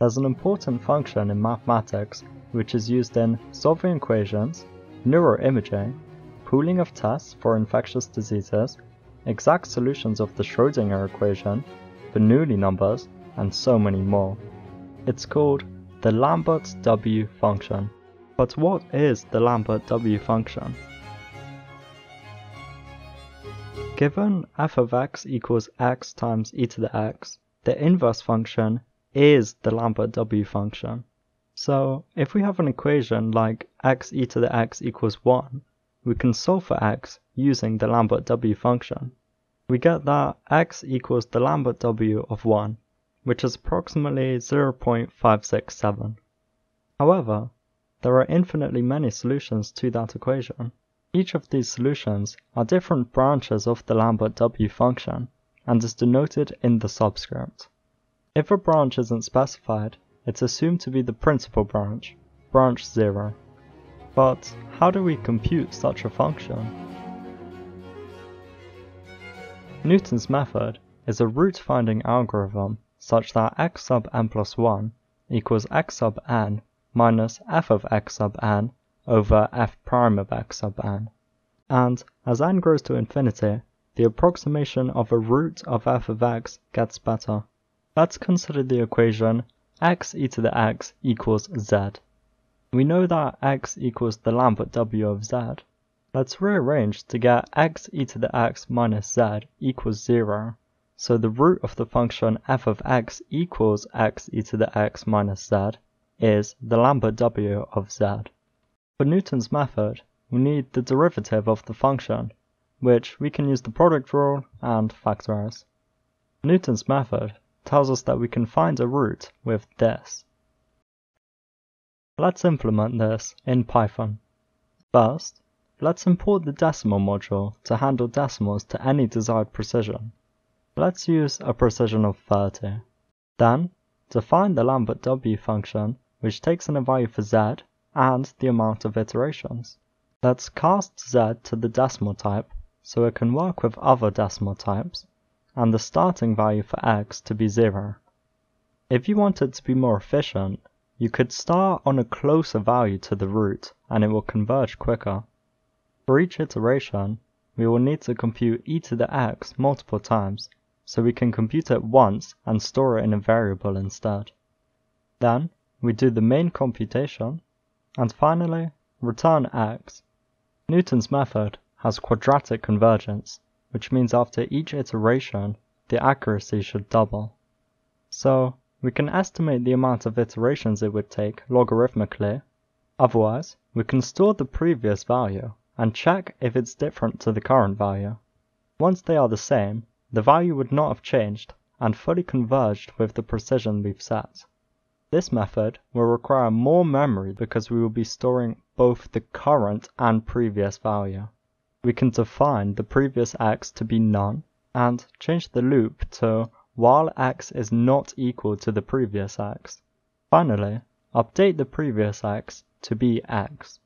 There's an important function in mathematics which is used in solving equations, neuroimaging, pooling of tests for infectious diseases, exact solutions of the Schrödinger equation, Bernoulli numbers, and so many more. It's called the Lambert W function. But what is the Lambert W function? Given f of x equals x times e to the x, the inverse function is the Lambert W function. So if we have an equation like x e to the x equals 1, we can solve for x using the Lambert W function. We get that x equals the Lambert W of 1, which is approximately 0.567. However, there are infinitely many solutions to that equation. Each of these solutions are different branches of the Lambert W function and is denoted in the subscript. If a branch isn't specified, it's assumed to be the principal branch, branch 0. But how do we compute such a function? Newton's method is a root finding algorithm such that x sub n plus 1 equals x sub n minus f of x sub n over f prime of x sub n. And as n grows to infinity, the approximation of a root of f of x gets better. Let's consider the equation x e to the x equals z. We know that x equals the Lambert w of z. Let's rearrange to get x e to the x minus z equals 0. So the root of the function f of x equals x e to the x minus z is the Lambert w of z. For Newton's method, we need the derivative of the function, which we can use the product rule and factorize. Newton's method tells us that we can find a root with this. Let's implement this in Python. First, let's import the decimal module to handle decimals to any desired precision. Let's use a precision of 30. Then, define the Lambert W function, which takes in a value for z and the amount of iterations. Let's cast z to the decimal type so it can work with other decimal types, and the starting value for x to be 0. If you wanted to be more efficient, you could start on a closer value to the root and it will converge quicker. For each iteration, we will need to compute e to the x multiple times, so we can compute it once and store it in a variable instead. Then, we do the main computation, and finally, return x. Newton's method has quadratic convergence, which means after each iteration, the accuracy should double. So, we can estimate the amount of iterations it would take logarithmically. Otherwise, we can store the previous value and check if it's different to the current value. Once they are the same, the value would not have changed and fully converged with the precision we've set. This method will require more memory because we will be storing both the current and previous value. We can define the previous x to be none and change the loop to while x is not equal to the previous x. Finally, update the previous x to be x.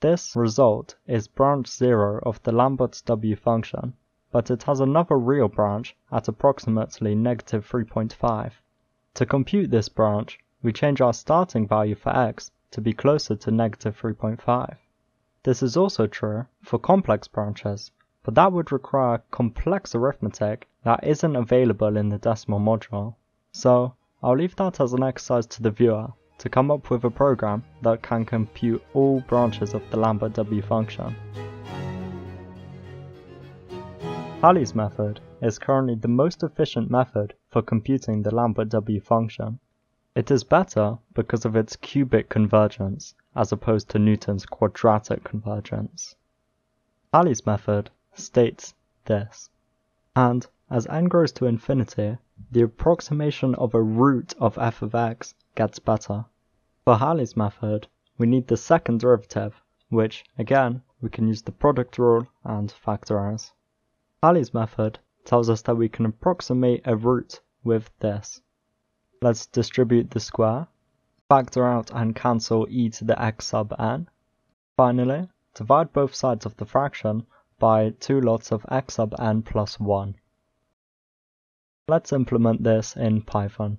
This result is branch 0 of the Lambert W function, but it has another real branch at approximately negative 3.5. To compute this branch, we change our starting value for x to be closer to negative 3.5. This is also true for complex branches, but that would require complex arithmetic that isn't available in the decimal module. So I'll leave that as an exercise to the viewer to come up with a program that can compute all branches of the Lambert W function. Halley's method is currently the most efficient method for computing the Lambert W function. It is better because of its cubic convergence as opposed to Newton's quadratic convergence. Halley's method states this. And as n grows to infinity, the approximation of a root of f of x gets better. For Halley's method, we need the second derivative, which, again, we can use the product rule and factorize. Halley's method tells us that we can approximate a root with this. Let's distribute the square, factor out and cancel e to the x sub n. Finally, divide both sides of the fraction by two lots of x sub n plus 1. Let's implement this in Python.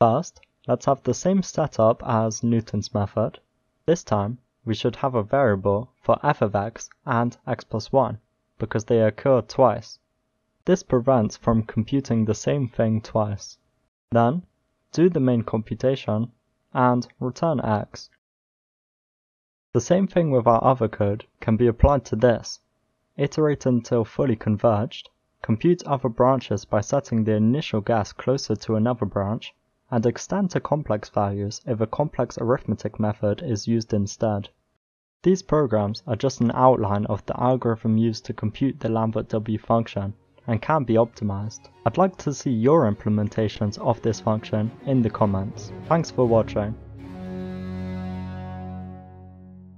First, let's have the same setup as Newton's method. This time, we should have a variable for f of x and x plus 1, because they occur twice. This prevents from computing the same thing twice. Then, do the main computation, and return x. The same thing with our other code can be applied to this. Iterate until fully converged, compute other branches by setting the initial guess closer to another branch, and extend to complex values if a complex arithmetic method is used instead. These programs are just an outline of the algorithm used to compute the Lambert W function and can be optimized. I'd like to see your implementations of this function in the comments. Thanks for watching.